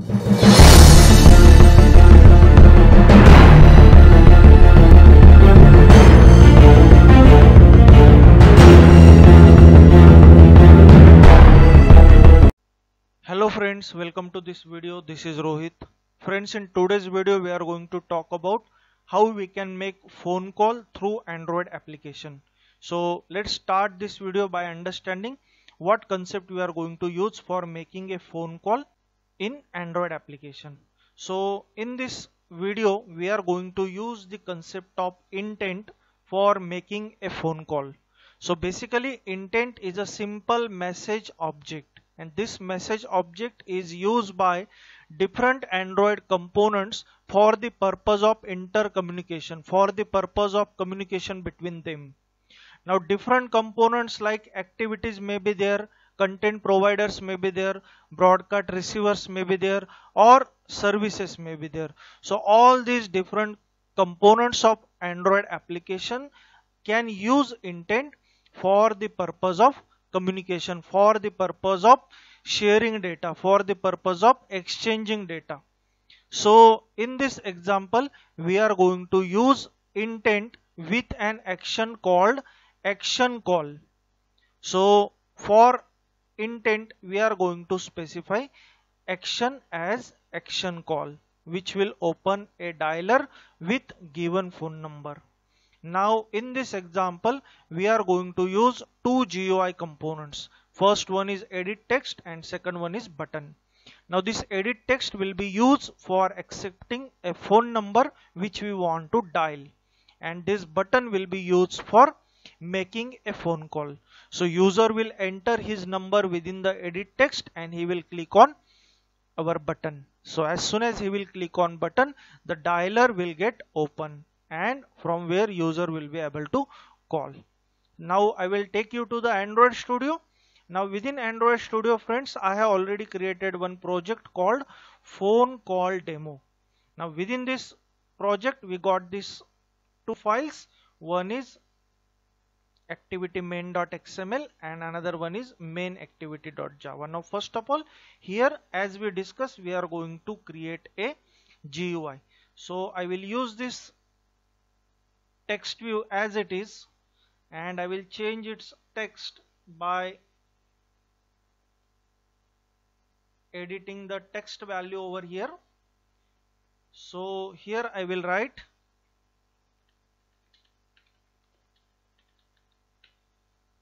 Hello friends, welcome to this video. This is Rohit. Friends, in today's video we are going to talk about how we can make phone call through Android application. So let's start this video by understanding what concept we are going to use for making a phone call in Android application. So in this video we are going to use the concept of intent for making a phone call. So basically intent is a simple message object and this message object is used by different Android components for the purpose of intercommunication for the purpose of communication between them. Now different components like activities may be there content providers may be there broadcast receivers may be there or services may be there. So all these different components of android application can use intent for the purpose of communication for the purpose of sharing data for the purpose of exchanging data. So in this example we are going to use intent with an action called action call. So for intent we are going to specify action as action call which will open a dialer with given phone number. Now in this example we are going to use two GUI components. First one is edit text and second one is button. Now this edit text will be used for accepting a phone number which we want to dial. And this button will be used for making a phone call so user will enter his number within the edit text and he will click on our button. So as soon as he will click on button the dialer will get open and from where user will be able to call. Now i will take you to the android studio. Now within android studio friends i have already created one project called phone call demo. Now within this project we got these two files. One is activity main.xml and another one is main activity.java now first of all here as we discussed we are going to create a GUI so I will use this text view as it is and I will change its text by editing the text value over here. So here I will write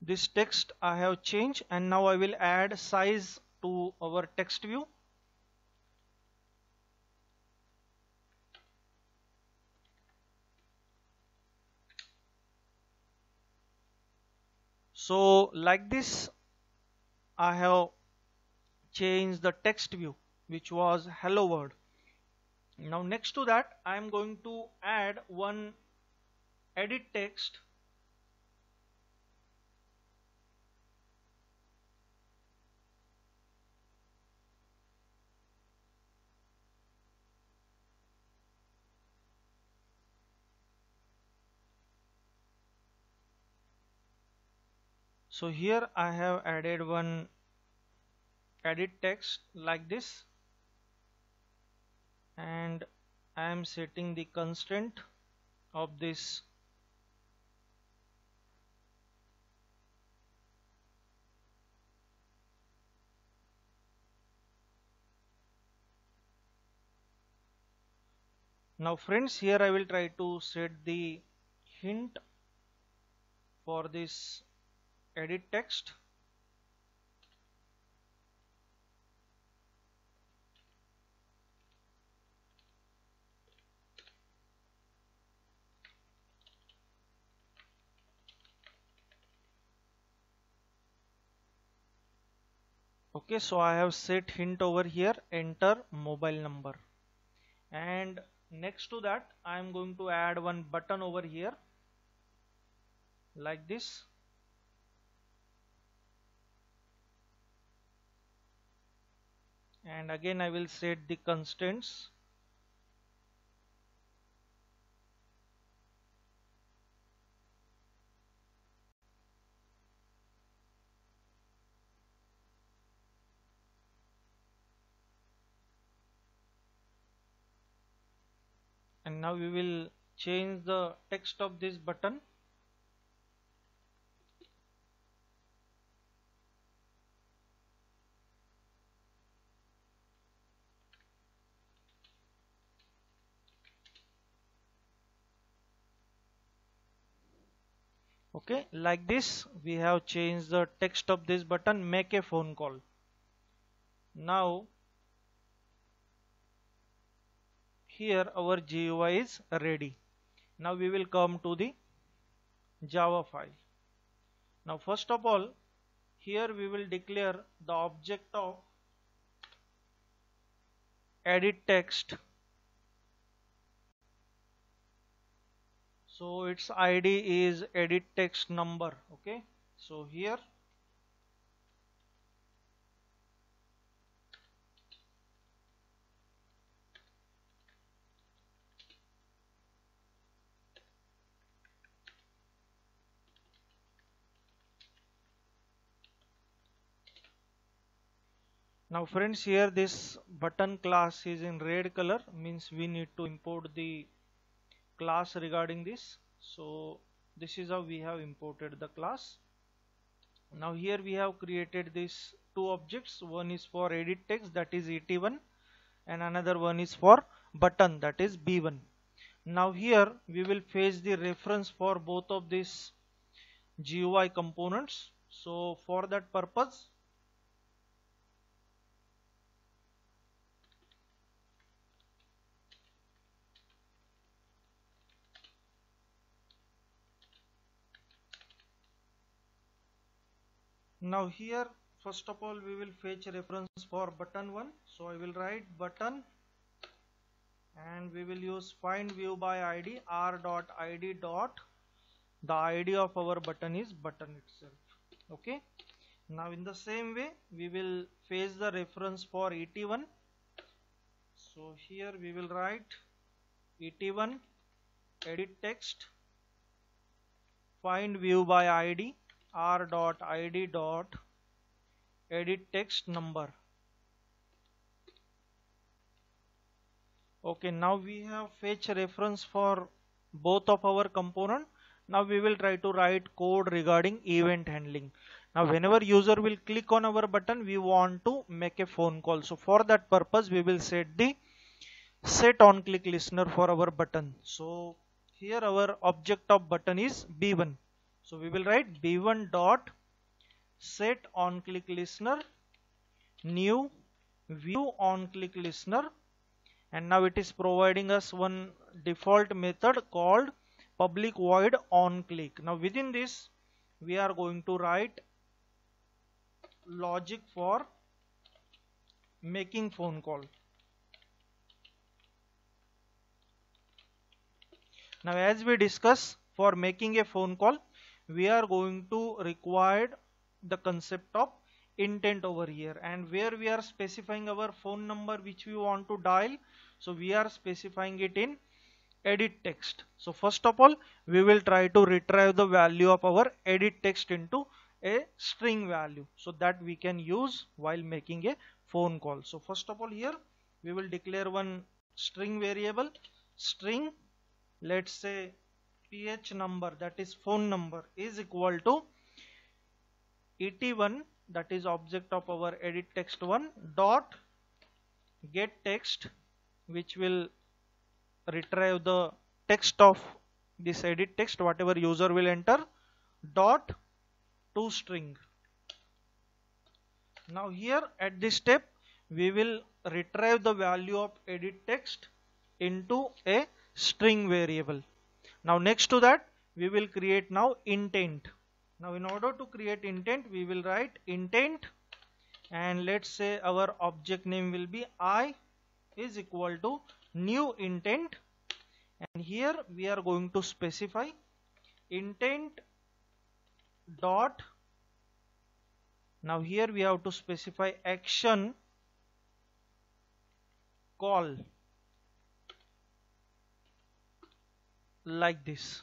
this text I have changed and now I will add size to our text view. So like this I have changed the text view which was hello world. Now next to that I am going to add one edit text so here I have added one edit text like this. And I am setting the constraint of this. Now friends here I will try to set the hint for this edit text. Okay so I have set hint over here enter mobile number. And next to that I am going to add one button over here like this and again I will set the constraints and now we will change the text of this button. Okay? Like this we have changed the text of this button. Make a phone call. Now here our GUI is ready. Now we will come to the Java file. Now first of all here we will declare the object of edit text so its id is edit text number okay? So here. Now friends here this button class is in red color means we need to import the class regarding this. So this is how we have imported the class. Now here we have created these two objects. One is for edit text that is et1 and another one is for button that is b1 now here we will fetch the reference for both of these GUI components. So for that purpose now here first of all we will fetch reference for button 1 so I will write button and we will use find view by id r dot id dot. The id of our button is button itself. Okay? Now in the same way we will fetch the reference for et1 so here we will write et1 edit text find view by id r dot id dot edit text number. Okay now we have fetch reference for both of our component. Now we will try to write code regarding event handling. Now whenever user will click on our button we want to make a phone call. So for that purpose we will set the set on click listener for our button. So here our object of button is b1 so we will write b1 dot set on click listener new view on click listener. And now it is providing us one default method called public void on click now within this we are going to write logic for making phone call. Now as we discuss for making a phone call we are going to require the concept of intent over here. And where we are specifying our phone number which we want to dial so we are specifying it in edit text. So first of all we will try to retrieve the value of our edit text into a string value so that we can use while making a phone call. So first of all here we will declare one string variable. String let's say ph number that is phone number is equal to et1 that is object of our edit text 1 dot get text which will retrieve the text of this edit text whatever user will enter dot to string. Now here at this step we will retrieve the value of edit text into a string variable now next to that we will create now intent. Now in order to create intent we will write intent. And let's say our object name will be i is equal to new intent. And here we are going to specify intent dot. Now here we have to specify action call like this.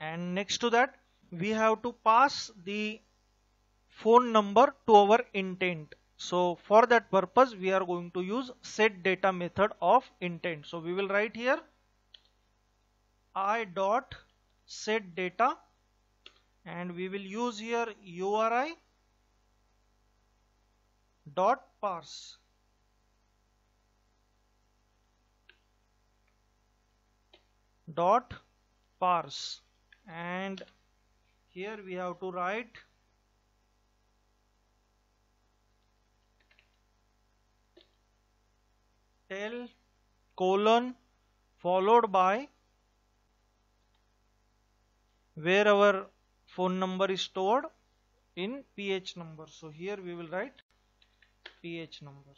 And next to that we have to pass the phone number to our intent. So for that purpose we are going to use set data method of intent. So we will write here i dot set data and we will use here URI dot parse dot parse. And here we have to write tel colon followed by where our phone number is stored in ph number. So here we will write ph number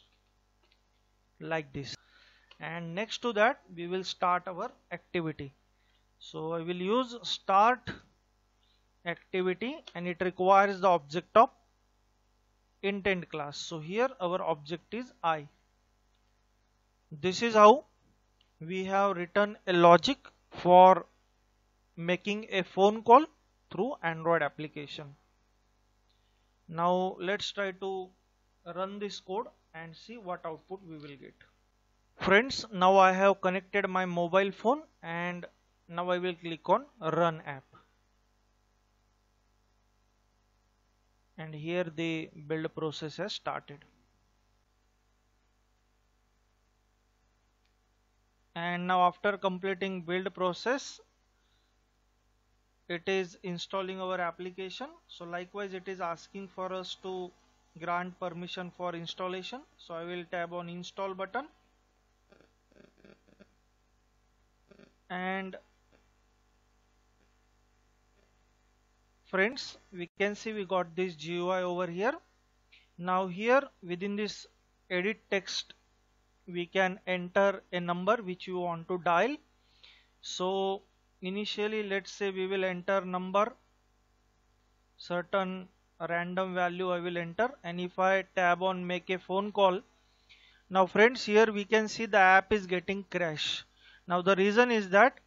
like this and next to that we will start our activity. So I will use start activity and it requires the object of intent class. So here our object is I. This is how we have written a logic for making a phone call through Android application. Now let's try to run this code and see what output we will get friends now I have connected my mobile phone and now I will click on run app. And here the build process has started. And now after completing build process it is installing our application. So likewise it is asking for us to grant permission for installation. So I will tab on install button and friends we can see we got this GUI over here. Now here within this edit text we can enter a number which you want to dial. So initially let's say we will enter number certain random value I will enter. And if I tab on make a phone call. Now friends here we can see the app is getting crash now the reason is that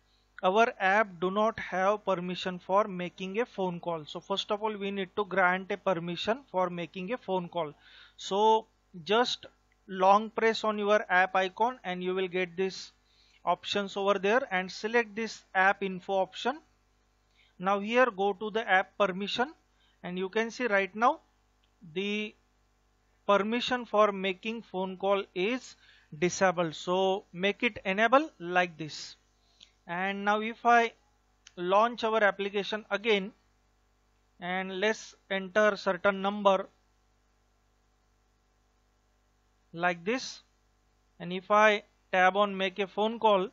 our app do not have permission for making a phone call. So first of all we need to grant a permission for making a phone call. So just long press on your app icon and you will get this options over there and select this app info option. Now here go to the app permission and you can see right now the permission for making phone call is disabled so make it enable like this. And now if I launch our application again and let's enter certain number like this. And if I tab on make a phone call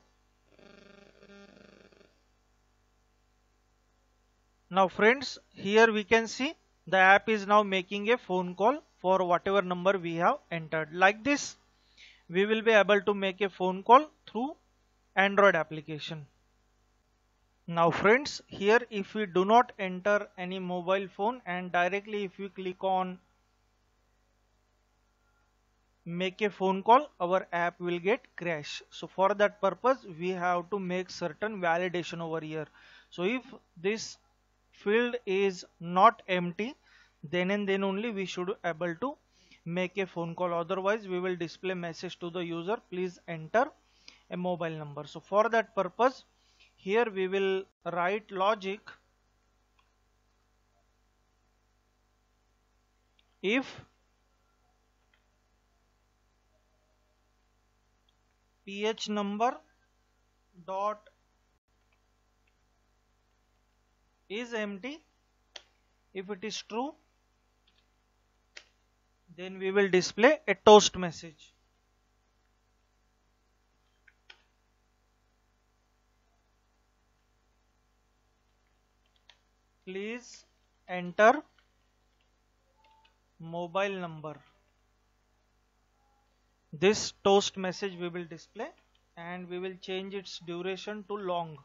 now friends here we can see the app is now making a phone call for whatever number we have entered. Like this we will be able to make a phone call through Android application. Now friends, here if we do not enter any mobile phone and directly if we click on make a phone call, our app will get crash. So for that purpose, we have to make certain validation over here. So if this field is not empty, then and then only we should be able to make a phone call. Otherwise, we will display message to the user, please enter a mobile number. So for that purpose here we will write logic. If ph number dot is empty if it is true then we will display a toast message. Please enter mobile number. This toast message we will display and we will change its duration to long.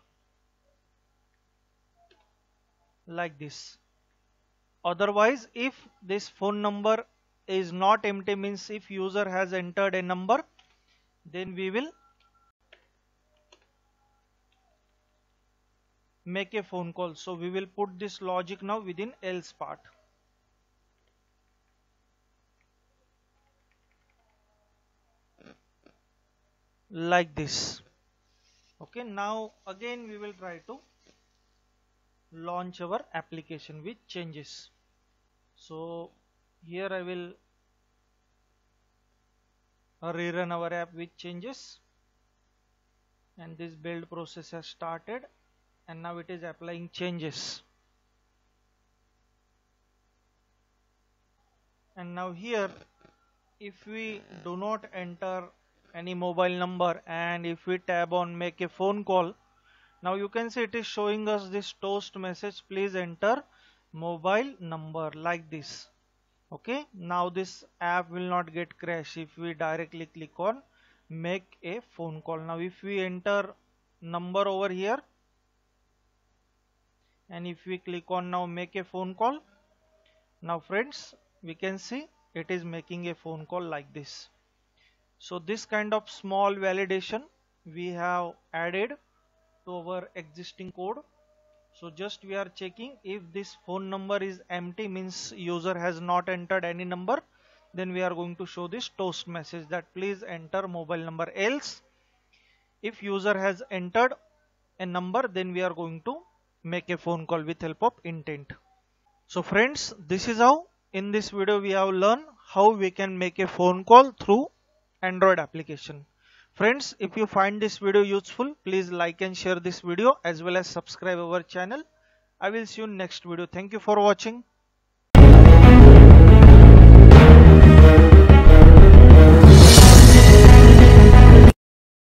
Like this. Otherwise if this phone number is not empty means if user has entered a number then we will make a phone call. So we will put this logic now within else part. Like this. Okay now again we will try to launch our application with changes. So here I will rerun our app with changes. And this build process has started. And now it is applying changes. And now here if we do not enter any mobile number and if we tab on make a phone call now you can see it is showing us this toast message. Please enter mobile number like this okay? Now this app will not get crash if we directly click on make a phone call. Now if we enter number over here and if we click on now make a phone call now friends we can see it is making a phone call like this. So this kind of small validation we have added to our existing code so just we are checking. If this phone number is empty means user has not entered any number then we are going to show this toast message that please enter mobile number. Else if user has entered a number then we are going to make a phone call with help of intent. So friends this is how in this video we have learned how we can make a phone call through Android application. Friends, if you find this video useful, please like and share this video as well as subscribe our channel. I will see you next video. Thank you for watching.